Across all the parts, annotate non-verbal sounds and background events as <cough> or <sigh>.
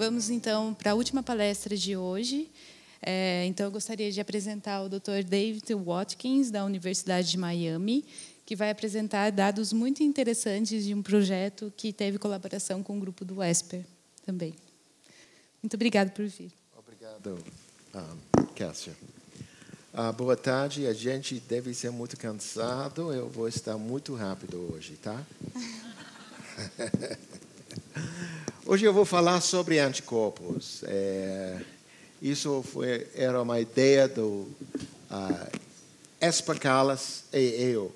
Vamos então para a última palestra de hoje. É, então, eu gostaria de apresentar o Dr. David Watkins, da Universidade de Miami, que vai apresentar dados muito interessantes de um projeto que teve colaboração com o grupo do Esper também. Muito obrigado por vir. Obrigado, um, Cássia. Uh, boa tarde. A gente deve ser muito cansado. Eu vou estar muito rápido hoje, tá? <laughs> hoje eu vou falar sobre anticorpos. É, isso foi, era uma ideia do uh, Espacalas e eu,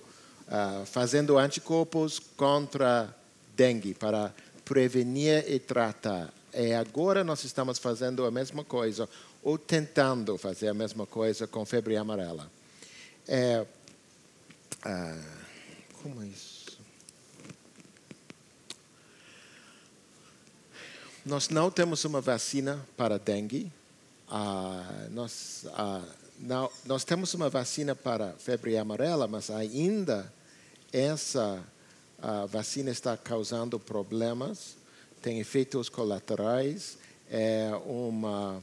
uh, fazendo anticorpos contra dengue, para prevenir e tratar. E agora nós estamos fazendo a mesma coisa, ou tentando fazer a mesma coisa com febre amarela. É, ah, como é isso? Nós não temos uma vacina para dengue. Ah, nós, ah, não, nós temos uma vacina para febre amarela, mas ainda essa ah, vacina está causando problemas, tem efeitos colaterais, é uma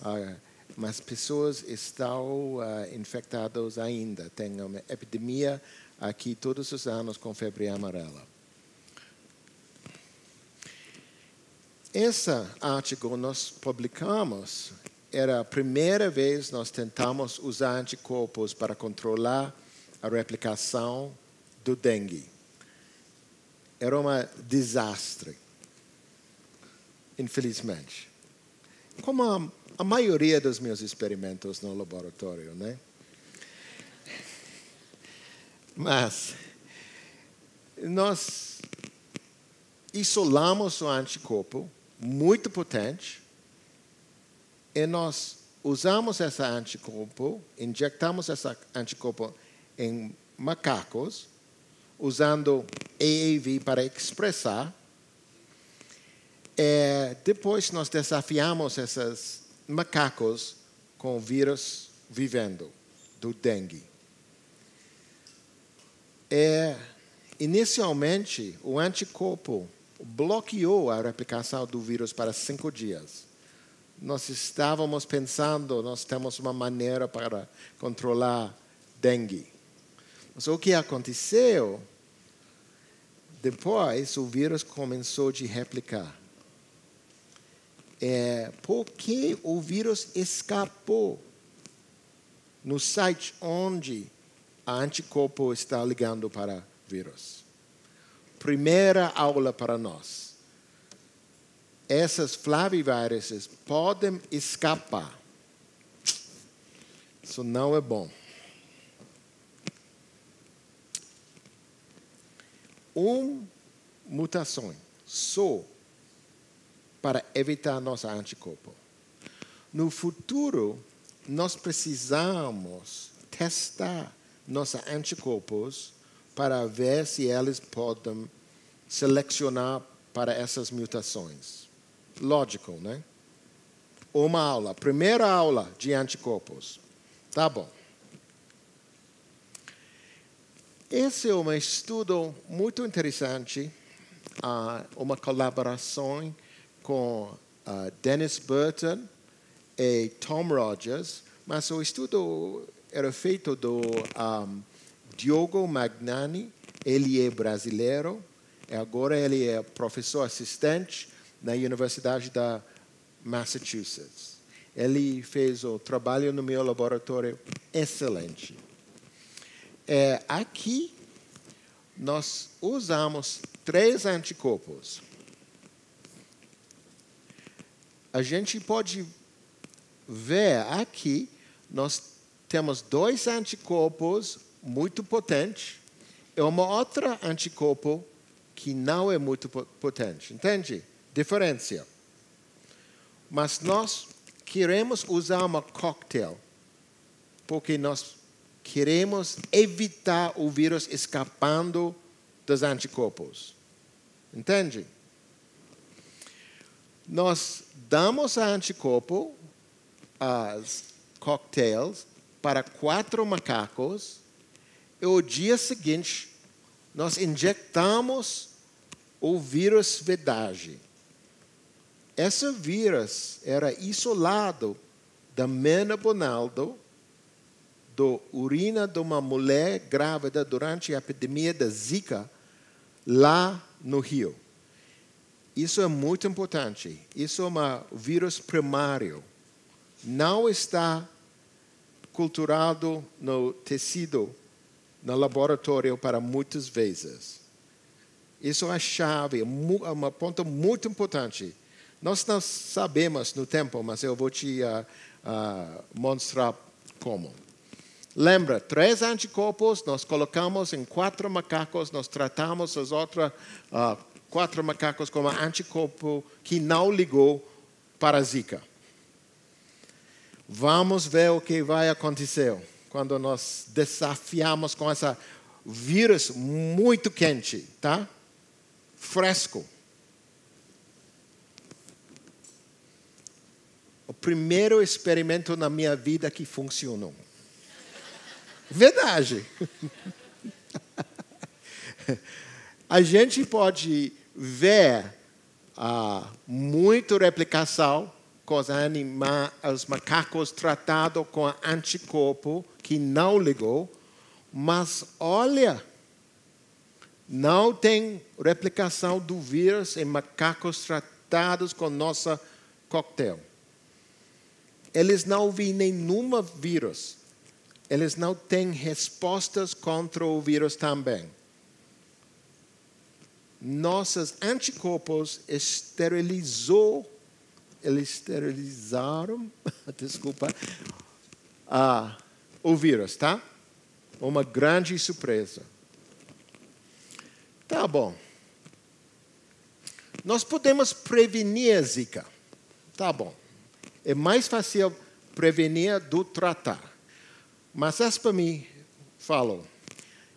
Uh, mas pessoas estão uh, infectadas ainda. Tem uma epidemia aqui todos os anos com febre amarela. Essa artigo nós publicamos era a primeira vez nós tentamos usar anticorpos para controlar a replicação do dengue. Era um desastre, infelizmente. Como a a maioria dos meus experimentos no laboratório, né? Mas nós isolamos o anticorpo muito potente e nós usamos esse anticorpo, injetamos esse anticorpo em macacos, usando AAV para expressar. E depois nós desafiamos essas macacos com vírus vivendo do dengue. É, inicialmente, o anticorpo bloqueou a replicação do vírus para cinco dias. Nós estávamos pensando, nós temos uma maneira para controlar dengue. Mas o que aconteceu? Depois, o vírus começou a replicar é, porque o vírus escapou no site onde a anticorpo está ligando para vírus. Primeira aula para nós. Essas flavivíruses podem escapar. Isso não é bom. Um mutação só para evitar nosso anticorpo. No futuro, nós precisamos testar nossos anticorpos para ver se eles podem selecionar para essas mutações. Lógico, né? Uma aula, primeira aula de anticorpos. Tá bom. Esse é um estudo muito interessante, ah, uma colaboração com uh, Dennis Burton e Tom Rogers, mas o estudo era feito do um, Diogo Magnani, ele é brasileiro, agora ele é professor assistente na Universidade da Massachusetts. Ele fez o trabalho no meu laboratório excelente. É, aqui nós usamos três anticorpos a gente pode ver aqui, nós temos dois anticorpos muito potentes e uma outra anticorpo que não é muito potente. Entende? Diferença. Mas nós queremos usar uma cocktail porque nós queremos evitar o vírus escapando dos anticorpos. Entende? Nós damos a anticorpo, as cocktails, para quatro macacos, e o dia seguinte nós injetamos o vírus verdade. esse vírus era isolado da mena bonaldo, da urina de uma mulher grávida durante a epidemia da Zika, lá no Rio. Isso é muito importante. Isso é um vírus primário. Não está culturado no tecido, no laboratório para muitas vezes. Isso é a chave, é uma ponto muito importante. Nós não sabemos no tempo, mas eu vou te uh, uh, mostrar como. Lembra, três anticorpos, nós colocamos em quatro macacos, nós tratamos os outros uh, quatro macacos como anticorpo que não ligou para a Zika. Vamos ver o que vai acontecer quando nós desafiamos com essa vírus muito quente, tá? Fresco. O primeiro experimento na minha vida que funcionou. Verdade. <laughs> A gente pode ver ah, muita replicação com anima, os macacos tratados com anticorpo que não ligou, mas olha, não tem replicação do vírus em macacos tratados com nossa coquetel. Eles não viram nenhum vírus. Eles não têm respostas contra o vírus também nossos anticorpos esterilizou, eles esterilizaram, <laughs> desculpa, uh, o vírus, tá? Uma grande surpresa. Tá bom. Nós podemos prevenir a Zika. Tá bom. É mais fácil prevenir do tratar. Mas essa para mim falou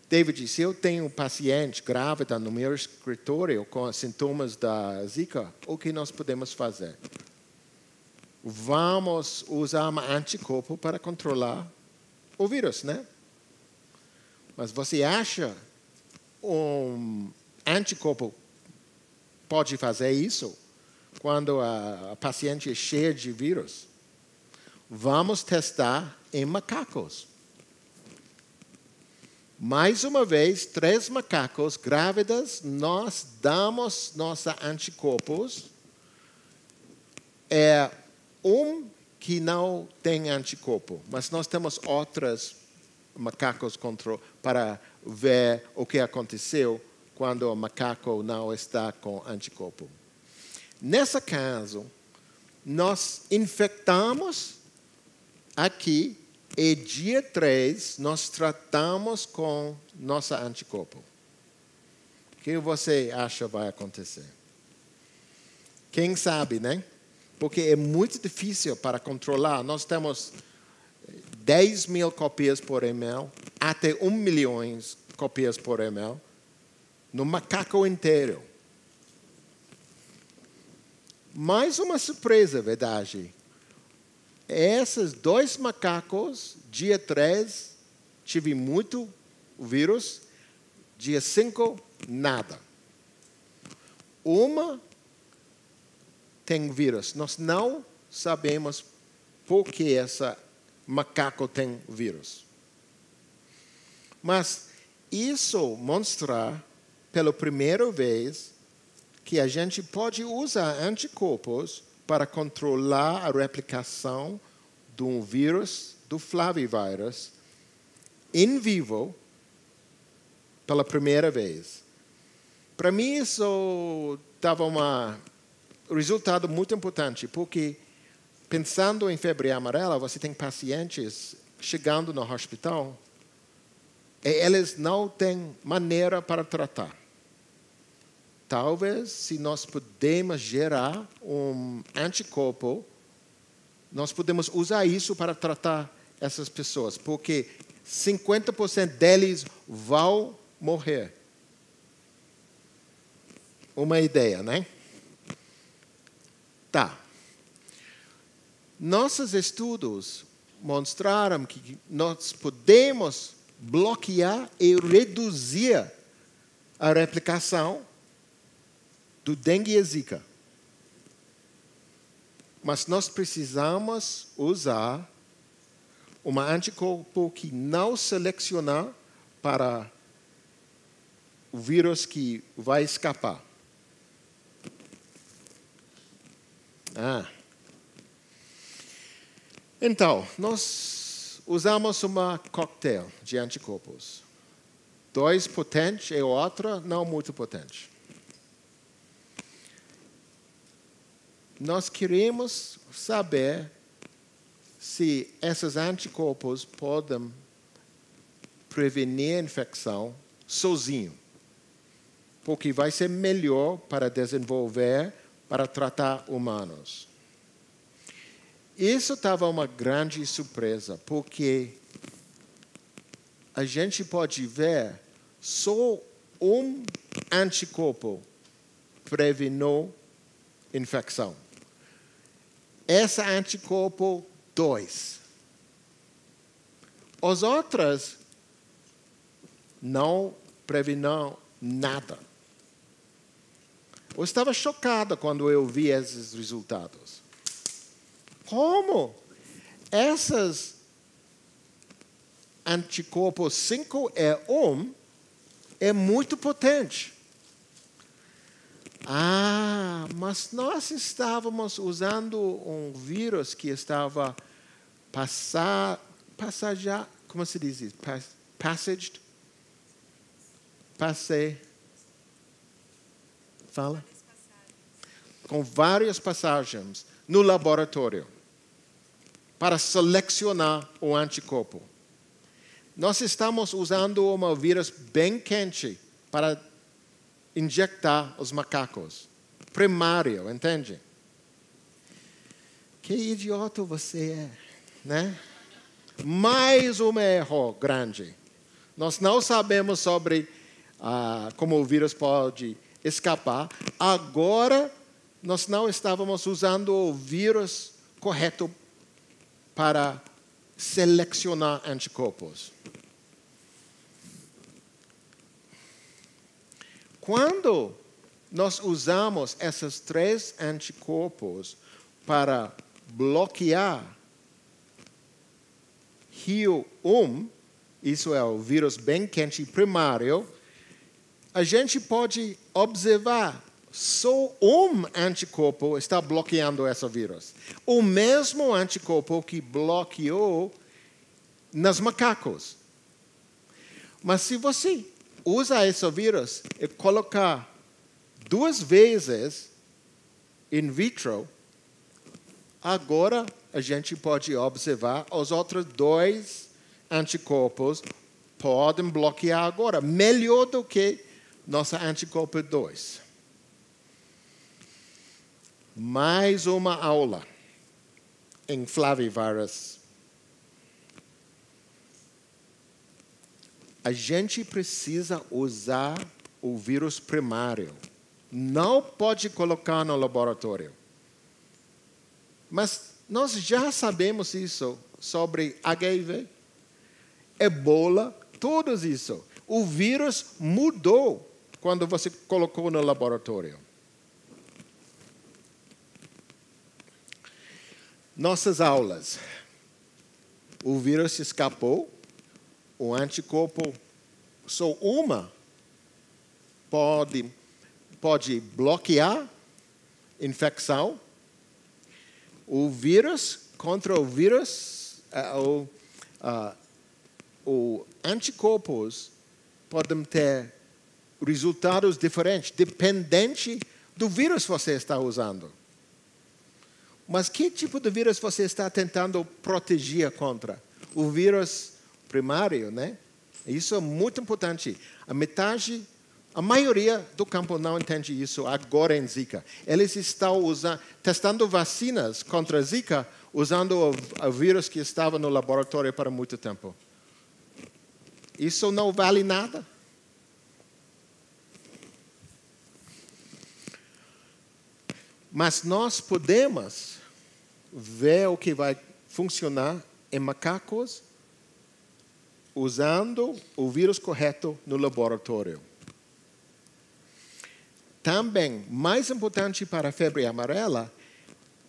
David, se eu tenho um paciente grávida no meu escritório com sintomas da Zika, o que nós podemos fazer? Vamos usar um anticorpo para controlar o vírus, né? Mas você acha um anticorpo pode fazer isso quando a paciente é cheia de vírus? Vamos testar em macacos. Mais uma vez, três macacos grávidas, nós damos nossos anticorpos. É um que não tem anticorpo, mas nós temos outros macacos para ver o que aconteceu quando o macaco não está com anticorpo. Nesse caso, nós infectamos aqui e dia 3, nós tratamos com nossa anticorpo. O que você acha vai acontecer? Quem sabe, né? Porque é muito difícil para controlar. Nós temos 10 mil copias por ml, até 1 milhão de copias por ml, no macaco inteiro. Mais uma surpresa, verdade esses dois macacos, dia 3, tive muito vírus, dia 5, nada. Uma tem vírus. Nós não sabemos por que essa macaco tem vírus. Mas isso mostra pela primeira vez que a gente pode usar anticorpos para controlar a replicação de um vírus, do flavivírus, em vivo, pela primeira vez. Para mim, isso dava um resultado muito importante, porque pensando em febre amarela, você tem pacientes chegando no hospital e eles não têm maneira para tratar. Talvez, se nós podemos gerar um anticorpo, nós podemos usar isso para tratar essas pessoas, porque 50% deles vão morrer. Uma ideia, né? Tá. Nossos estudos mostraram que nós podemos bloquear e reduzir a replicação do dengue e zika. mas nós precisamos usar uma anticorpo que não seleciona para o vírus que vai escapar. Ah. Então, nós usamos uma cocktail de anticorpos. Dois potentes e outro não muito potente. Nós queremos saber se esses anticorpos podem prevenir a infecção sozinho, porque vai ser melhor para desenvolver para tratar humanos. Isso estava uma grande surpresa, porque a gente pode ver só um anticorpo preveniu infecção. Esse anticorpo, dois. Os outros não preveniram nada. Eu estava chocada quando eu vi esses resultados. Como? Essas anticorpos 5 e 1 é muito potente. Ah, mas nós estávamos usando um vírus que estava passar, passagear, como se diz isso? Passaged? Passei. Fala? Com várias passagens no laboratório para selecionar o anticorpo. Nós estamos usando um vírus bem quente para injectar os macacos. Primário, entende? Que idiota você é, né? Mais um erro grande. Nós não sabemos sobre ah, como o vírus pode escapar. Agora, nós não estávamos usando o vírus correto para selecionar anticorpos. Quando nós usamos esses três anticorpos para bloquear Rio 1, isso é o vírus bem quente primário, a gente pode observar só um anticorpo está bloqueando esse vírus. O mesmo anticorpo que bloqueou nos macacos. Mas se você usa esse vírus e colocar duas vezes in vitro, agora a gente pode observar os outros dois anticorpos podem bloquear agora, melhor do que nossa anticorpo 2. Mais uma aula em Flavivírus. A gente precisa usar o vírus primário. Não pode colocar no laboratório. Mas nós já sabemos isso sobre HIV, ebola, tudo isso. O vírus mudou quando você colocou no laboratório. Nossas aulas. O vírus escapou, o anticorpo, só uma pode, pode bloquear infecção. O vírus contra o vírus, uh, o, uh, o anticorpos podem ter resultados diferentes, dependente do vírus que você está usando. Mas que tipo de vírus você está tentando proteger contra? O vírus primário, né? Isso é muito importante. A metade, a maioria do campo não entende isso agora em Zika. Eles estão usando, testando vacinas contra Zika usando o, o vírus que estava no laboratório para muito tempo. Isso não vale nada. Mas nós podemos ver o que vai funcionar em macacos usando o vírus correto no laboratório. Também, mais importante para a febre amarela,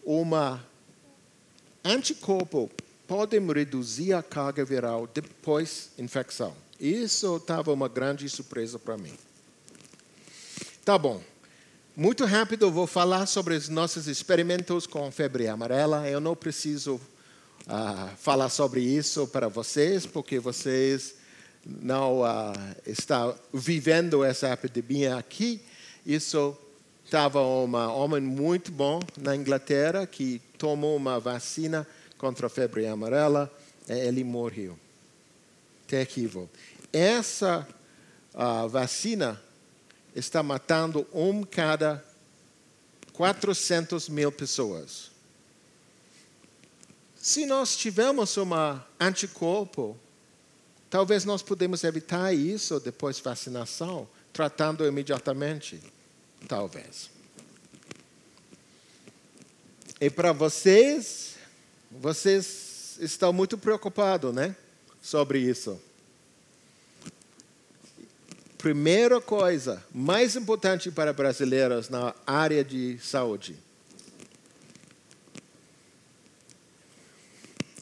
uma anticorpo pode reduzir a carga viral depois da infecção. Isso estava uma grande surpresa para mim. Tá bom. Muito rápido vou falar sobre os nossos experimentos com febre amarela. Eu não preciso uh, falar sobre isso para vocês, porque vocês não uh, estão vivendo essa epidemia aqui. Isso estava um homem muito bom na Inglaterra que tomou uma vacina contra a febre amarela e ele morreu. Terrível. Essa uh, vacina está matando um cada 400 mil pessoas. Se nós tivermos uma anticorpo, talvez nós podemos evitar isso depois da vacinação, tratando imediatamente talvez. E para vocês, vocês estão muito preocupados, né? Sobre isso. Primeira coisa, mais importante para brasileiros na área de saúde.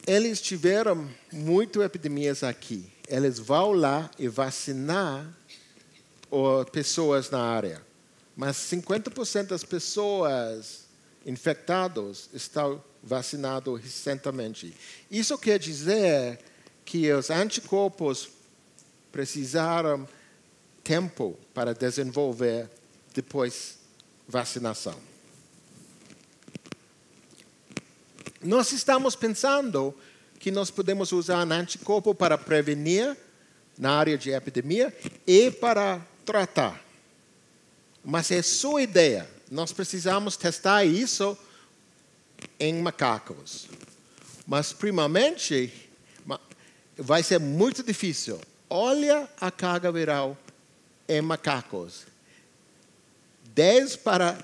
Eles tiveram muitas epidemias aqui. Eles vão lá e vacinar pessoas na área mas 50% das pessoas infectadas estão vacinadas recentemente. Isso quer dizer que os anticorpos precisaram tempo para desenvolver depois vacinação. Nós estamos pensando que nós podemos usar um anticorpo para prevenir na área de epidemia e para tratar. Mas é sua ideia. Nós precisamos testar isso em macacos. Mas, primamente, vai ser muito difícil. Olha a carga viral em macacos. 10 para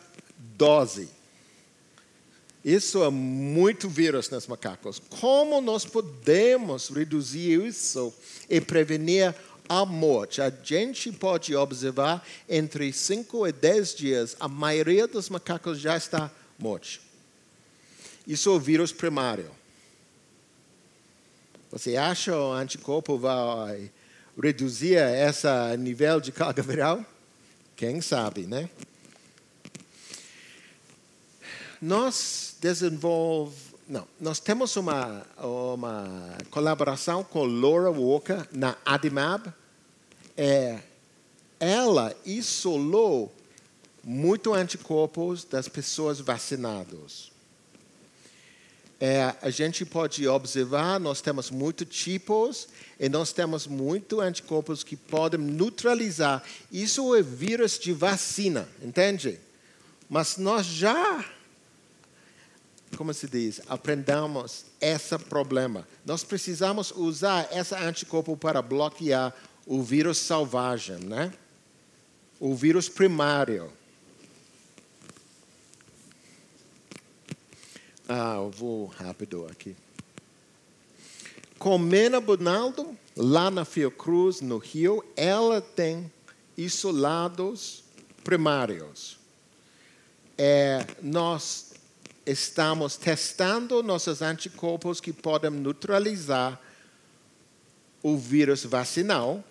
12. Isso é muito vírus nos macacos. Como nós podemos reduzir isso e prevenir a morte. A gente pode observar entre 5 e 10 dias, a maioria dos macacos já está morte. Isso é o vírus primário. Você acha o anticorpo vai reduzir esse nível de carga <laughs> viral? Quem sabe, né? Nós desenvolvemos não, nós temos uma, uma colaboração com Laura Walker na Adimab. É, ela isolou muito anticorpos das pessoas vacinadas. É, a gente pode observar, nós temos muitos tipos e nós temos muitos anticorpos que podem neutralizar. Isso é vírus de vacina, entende? Mas nós já como se diz, aprendamos esse problema. Nós precisamos usar esse anticorpo para bloquear o vírus selvagem, né? O vírus primário. Ah, eu vou rápido aqui. Comena Bonaldo, lá na Fiocruz, no Rio, ela tem isolados primários. É, nós estamos testando nossos anticorpos que podem neutralizar o vírus vacinal.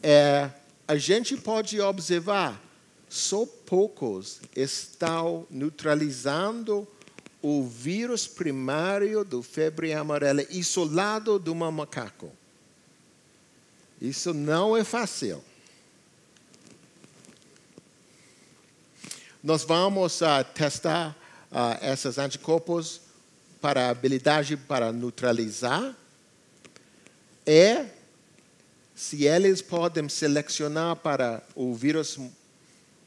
É, a gente pode observar, só poucos estão neutralizando o vírus primário do febre amarela isolado de um macaco. Isso não é fácil. Nós vamos uh, testar uh, esses anticorpos para habilidade para neutralizar e se eles podem selecionar para o vírus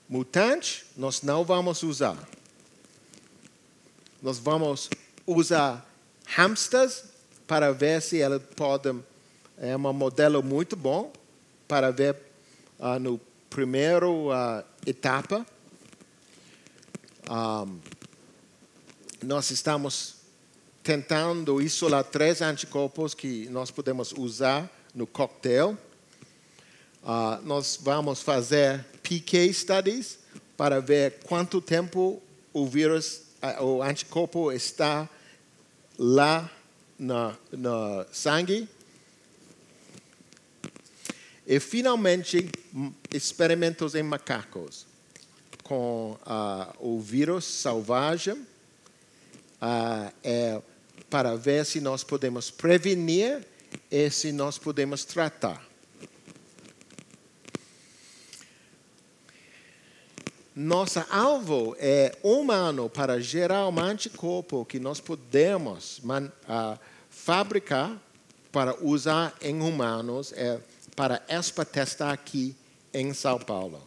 mutante, nós não vamos usar. Nós vamos usar hamsters para ver se eles podem. É um modelo muito bom para ver uh, no primeiro uh, etapa. Nós estamos tentando isolar três anticorpos que nós podemos usar no coquetel. Uh, nós vamos fazer PK studies para ver quanto tempo o vírus o anticorpo está lá no, no sangue. E finalmente, experimentos em macacos com uh, o vírus selvagem uh, é para ver se nós podemos prevenir e se nós podemos tratar. Nosso alvo é humano para gerar um anticorpo que nós podemos man, uh, fabricar para usar em humanos é para ESPA testar aqui em São Paulo.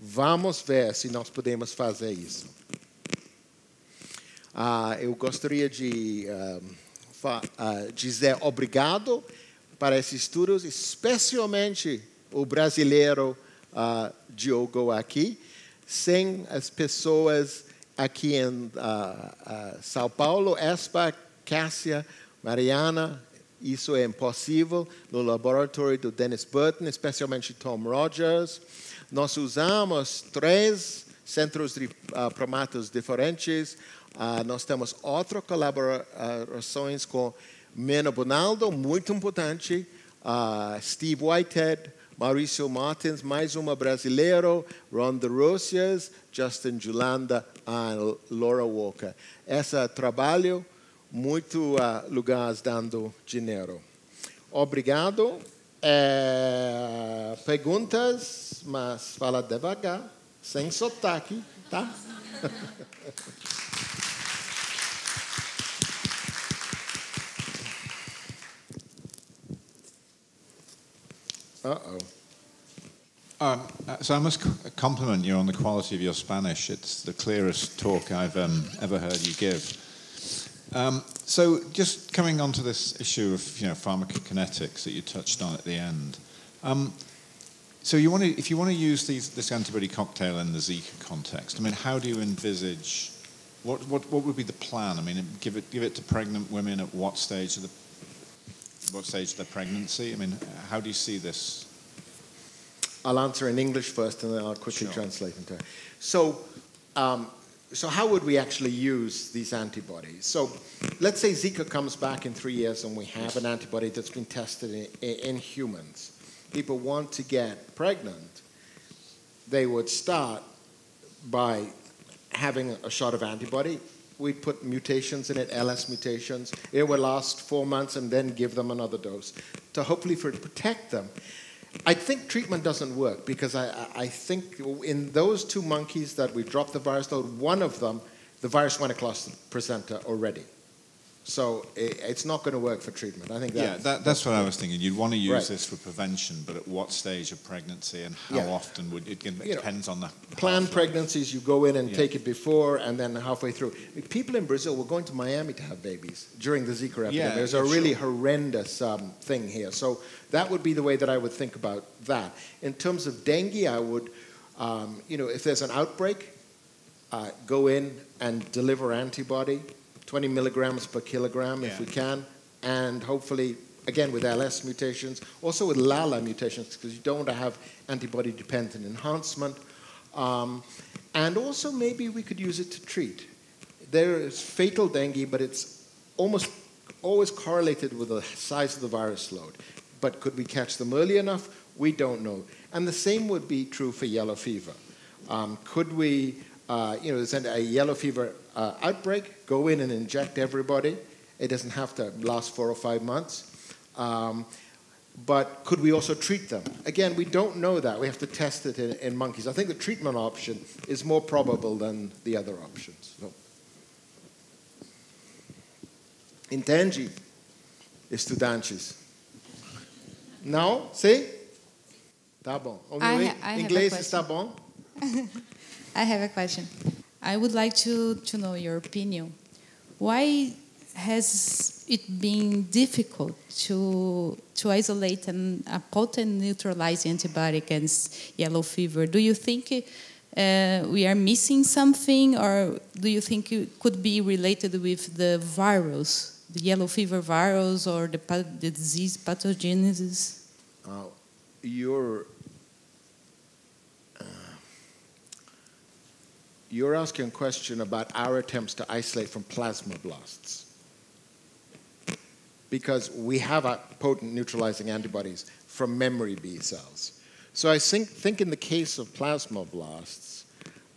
Vamos ver se nós podemos fazer isso. Uh, eu gostaria de uh, dizer obrigado para esses estudos, especialmente o brasileiro Diogo aqui sem as pessoas aqui em uh, uh, São Paulo, ESPA, Cássia, Mariana, isso é impossível no laboratório do Dennis Burton, especialmente Tom Rogers. Nós usamos três centros de uh, diferentes. Uh, nós temos outras colaborações com Mena Bonaldo, muito importante, uh, Steve Whitehead, Maurício Martins, mais uma brasileiro, Ron de Rosias, Justin Julanda e Laura Walker. Esse trabalho, muito uh, lugares dando dinheiro. Obrigado. É, perguntas, mas fala devagar, sem sotaque, tá? <laughs> Uh-oh. Um, uh, so I must compliment you on the quality of your Spanish. It's the clearest talk I've um, ever heard you give. Um, so just coming on to this issue of you know pharmacokinetics that you touched on at the end. Um, so you want to, if you want to use these, this antibody cocktail in the Zika context, I mean, how do you envisage? What, what, what would be the plan? I mean, give it, give it to pregnant women at what stage of the what stage of their pregnancy? I mean, how do you see this? I'll answer in English first, and then I'll quickly Sure. translate into. So, um, so how would we actually use these antibodies? So, let's say Zika comes back in three years, and we have an antibody that's been tested in, in humans. People want to get pregnant. They would start by having a shot of antibody. We'd put mutations in it, LS mutations. It would last four months and then give them another dose to hopefully for, protect them. I think treatment doesn't work because I, I- I think in those two monkeys that we dropped the virus load, one of them, the virus went across the placenta already. So i it's not going to work for treatment. I think that, yeah, that, that's what I was thinking. You'd want to use Right. this for prevention, but at what stage of pregnancy and how Yeah. often would it, it You know, depends on the planned pregnancies, you go in and Yeah. take it before and then halfway through. People in Brazil were going to Miami to have babies during the Zika epidemic. Yeah, There's a really sure. horrendous um, thing here. So that would be the way that I would think about that. In terms of dengue, I would, um, you know, if there's an outbreak, uh, go in and deliver antibody, 20 milligrams per kilogram if Yeah. we can, and hopefully, again, with LS mutations, also with LALA mutations, because you don't want to have antibody dependent enhancement. Um, and also, maybe we could use it to treat. There is fatal dengue, but it's almost always correlated with the size of the virus load. But could we catch them early enough? We don't know. And the same would be true for yellow fever. Um, could we, uh, you know, there's a yellow fever uh, outbreak, go in and inject everybody. It doesn't have to last four or five months. Um, but could we also treat them? Again, we don't know that. We have to test it in, in monkeys. I think the treatment option is more probable than the other options. So. Entende, estudantes? Não? Sim? Tá bom. O I meu ha- I have a inglês question. está bom? <laughs> I have a question. I would like to, to know your opinion. Why has it been difficult to, to isolate an, a potent neutralizing antibody against yellow fever? Do you think uh, we are missing something, or do you think it could be related with the virus, the yellow fever virus, or the, the disease pathogenesis? Uh, you're you're asking a question about our attempts to isolate from plasmablasts. Because we have potent neutralizing antibodies from memory B cells. So I think, think in the case of plasmablasts,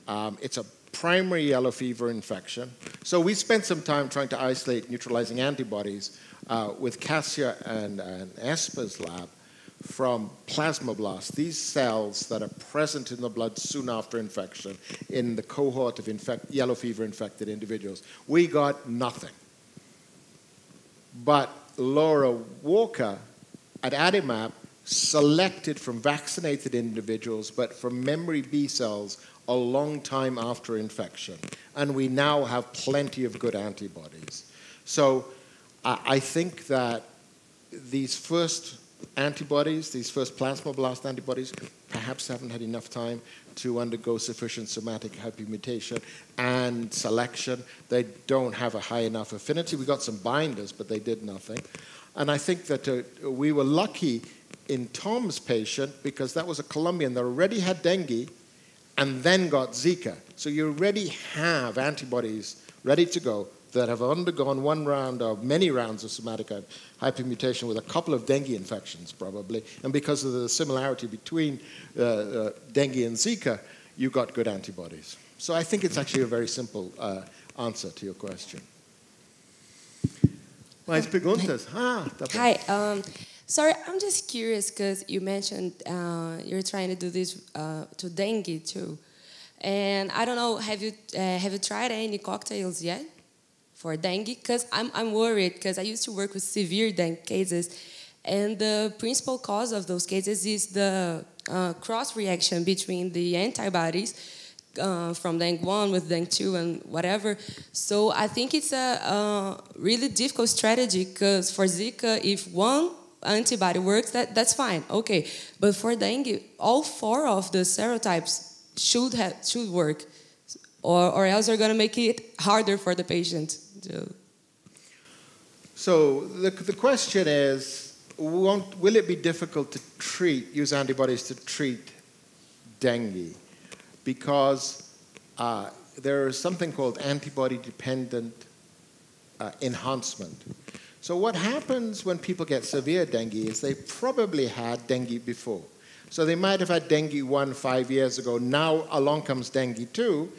um, it's a primary yellow fever infection. So we spent some time trying to isolate neutralizing antibodies uh, with Cassia and, and Esper's lab from plasmablasts, these cells that are present in the blood soon after infection in the cohort of infect, yellow fever infected individuals. We got nothing. But Laura Walker at Adimap selected from vaccinated individuals, but from memory B cells a long time after infection. And we now have plenty of good antibodies. So I think that these first antibodies, these first plasmablast antibodies, perhaps haven't had enough time to undergo sufficient somatic hypermutation and selection. They don't have a high enough affinity. We got some binders, but they did nothing. And I think that uh, we were lucky in Tom's patient because that was a Colombian that already had dengue and then got Zika. So you already have antibodies ready to go that have undergone one round or many rounds of somatic hypermutation with a couple of dengue infections, probably. And because of the similarity between uh, uh, dengue and Zika, you got good antibodies. So I think it's actually a very simple uh, answer to your question. Mais perguntas? Ah, tá bom. Hi. Um, sorry, I'm just curious because you mentioned uh, you're trying to do this uh, to dengue too. And I don't know, have you, uh, have you tried any cocktails yet? For dengue because I'm, I'm worried because I used to work with severe dengue cases and the principal cause of those cases is the uh, cross reaction between the antibodies uh, from dengue 1 with dengue 2 and whatever. So I think it's a, a really difficult strategy because for Zika, if one antibody works, that, that's fine, okay. But for dengue, all four of the serotypes should, have, should work or, or else they're going to make it harder for the patient. So the, the question is, will it be difficult to treat, use antibodies to treat dengue? Because uh, there is something called antibody-dependent uh, enhancement. So what happens when people get severe dengue is they probably had dengue before. So they might have had dengue 1 five years ago. Now along comes dengue 2,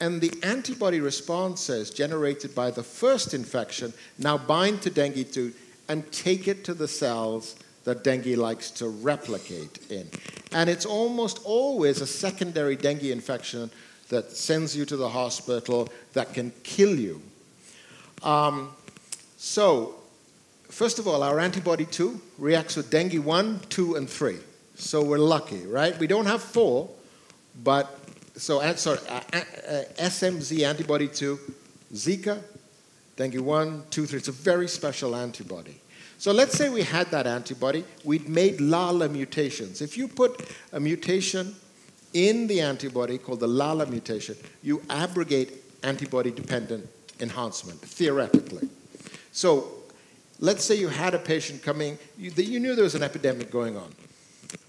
and the antibody responses generated by the first infection now bind to dengue 2 and take it to the cells that dengue likes to replicate in. And it's almost always a secondary dengue infection that sends you to the hospital that can kill you. Um, so, first of all, our antibody 2 reacts with dengue 1, 2, and 3. So we're lucky, right? We don't have 4, but so, sorry, SMZ antibody to Zika, dengue 1, 2, 3. It's a very special antibody. So let's say we had that antibody, we'd made LALA mutations. If you put a mutation in the antibody called the LALA mutation, you abrogate antibody dependent enhancement, theoretically. So let's say you had a patient coming, you, you knew there was an epidemic going on.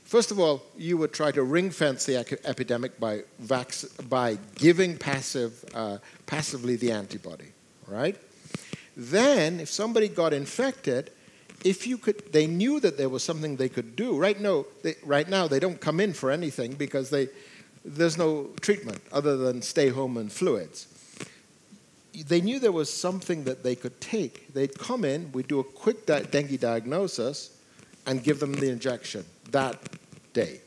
First of all, you would try to ring fence the epidemic by, by giving passive, uh, passively the antibody, right? Then, if somebody got infected, if you could, they knew that there was something they could do. Right now, they, right now, they don't come in for anything because they, there's no treatment other than stay home and fluids. They knew there was something that they could take. They'd come in, we'd do a quick di dengue diagnosis, and give them the injection that day.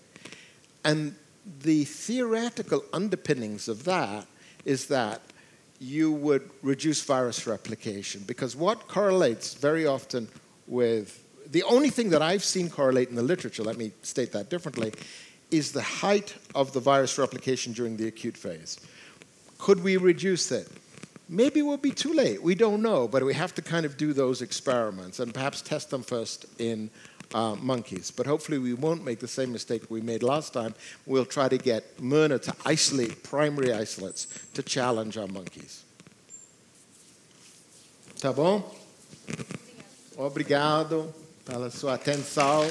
And the theoretical underpinnings of that is that you would reduce virus replication because what correlates very often with the only thing that I've seen correlate in the literature, let me state that differently, is the height of the virus replication during the acute phase. Could we reduce it? Maybe we'll be too late. We don't know, but we have to kind of do those experiments and perhaps test them first in uh, monkeys. But hopefully we won't make the same mistake we made last time. We'll try to get Myrna to isolate primary isolates to challenge our monkeys. Tá bom? Obrigado pela sua atenção.